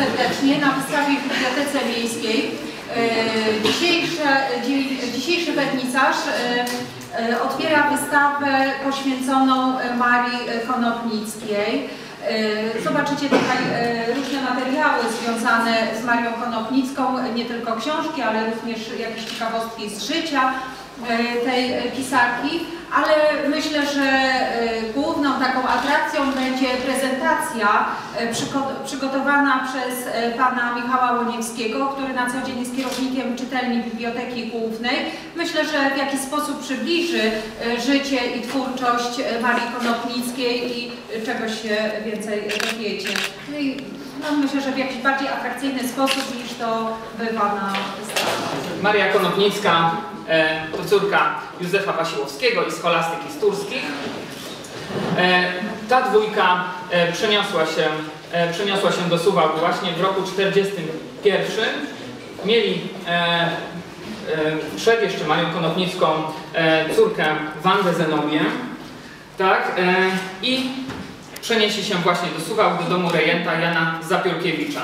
serdecznie na wystawie w Bibliotece Miejskiej. E, dzi- dzisiejszy wetnicarz e, e, otwiera wystawę poświęconą e, Marii Konopnickiej. E, Zobaczycie tutaj e, różne materiały związane z Marią Konopnicką, nie tylko książki, ale również jakieś ciekawostki z życia e, tej e, pisarki, ale myślę, że e, taką atrakcją będzie prezentacja e, przygotowana przez e, pana Michała Łoniewskiego, który na co dzień jest kierownikiem czytelni Biblioteki Głównej. Myślę, że w jakiś sposób przybliży e, życie i twórczość Marii Konopnickiej i czegoś się więcej dowiecie. No no, myślę, że w jakiś bardziej atrakcyjny sposób niż to bywa na wystawach. Maria Konopnicka to córka Józefa Wasiłowskiego i scholastyki z Turskich. E, ta dwójka e, przeniosła się, e, przeniosła się do Suwałk właśnie w roku 1941. Mieli przed jeszcze Marią Konopnicką córkę Wandę Zenobię. Tak, I przenieśli się właśnie do Suwałk, do domu rejenta Jana Zapiórkiewicza.